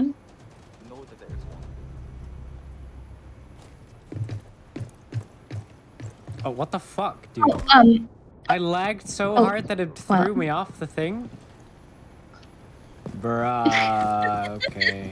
one? Know that there is one. Oh, what the fuck, dude? Oh, um, I lagged so Oh, hard that it what? threw me off the thing. Bruh, okay.